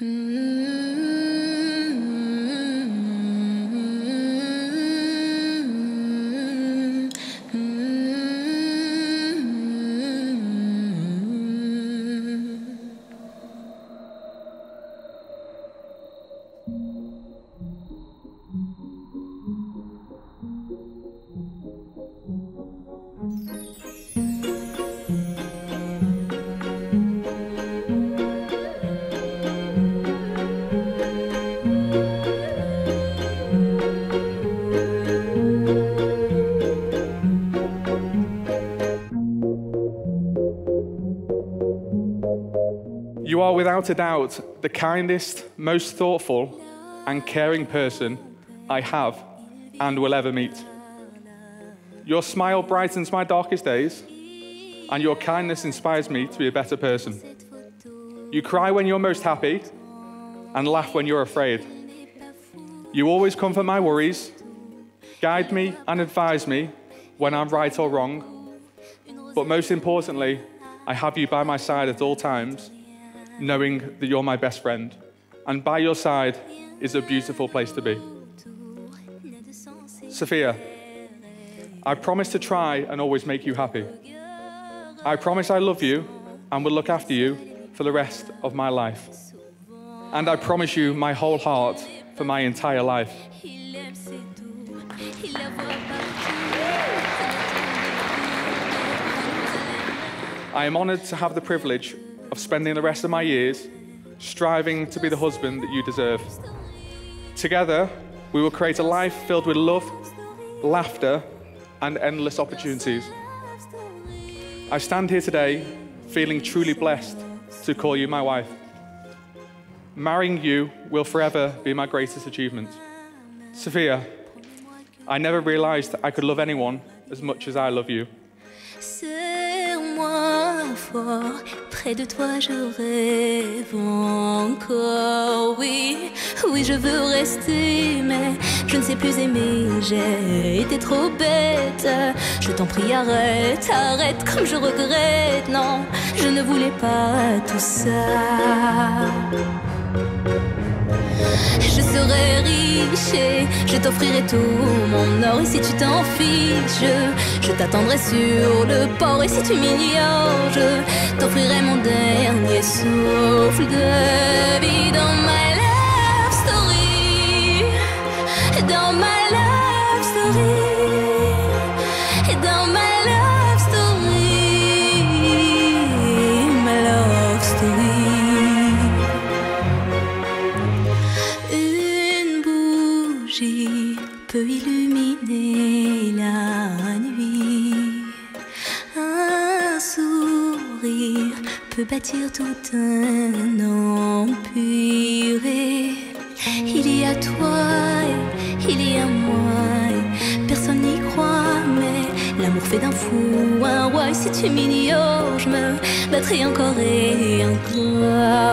You without a doubt the kindest, most thoughtful, and caring person I have and will ever meet. Your smile brightens my darkest days, and your kindness inspires me to be a better person. You cry when you're most happy and laugh when you're afraid. You always comfort my worries, guide me and advise me when I'm right or wrong. But most importantly, I have you by my side at all times knowing that you're my best friend. And by your side is a beautiful place to be. Sophia, I promise to try and always make you happy. I promise I love you and will look after you for the rest of my life. And I promise you my whole heart for my entire life. I am honored to have the privilege of spending the rest of my years striving to be the husband that you deserve. Together, we will create a life filled with love, laughter, and endless opportunities. I stand here today feeling truly blessed to call you my wife. Marrying you will forever be my greatest achievement. Sophia, I never realized I could love anyone as much as I love you. Près de toi, je rêve encore. Oui, oui, je veux rester, mais je ne sais plus aimer. J'ai été trop bête. Je t'en prie, arrête, arrête, comme je regrette. Non, je ne voulais pas tout ça. Je serai riche et je t'offrirai tout mon or. Et si tu t'en fiches, je t'attendrai sur le port. Et si tu m'ignores, je t'offrirai mon dernier souffle de vie dans ma love story. Dans ma love story. Dans ma love peut illuminer la nuit. Un sourire peut bâtir tout un empire. Il y a toi, il y a moi. Personne n'y croit, mais l'amour fait d'un fou un roi. Si tu m'ignores, je me battrai encore et encore.